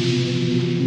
Música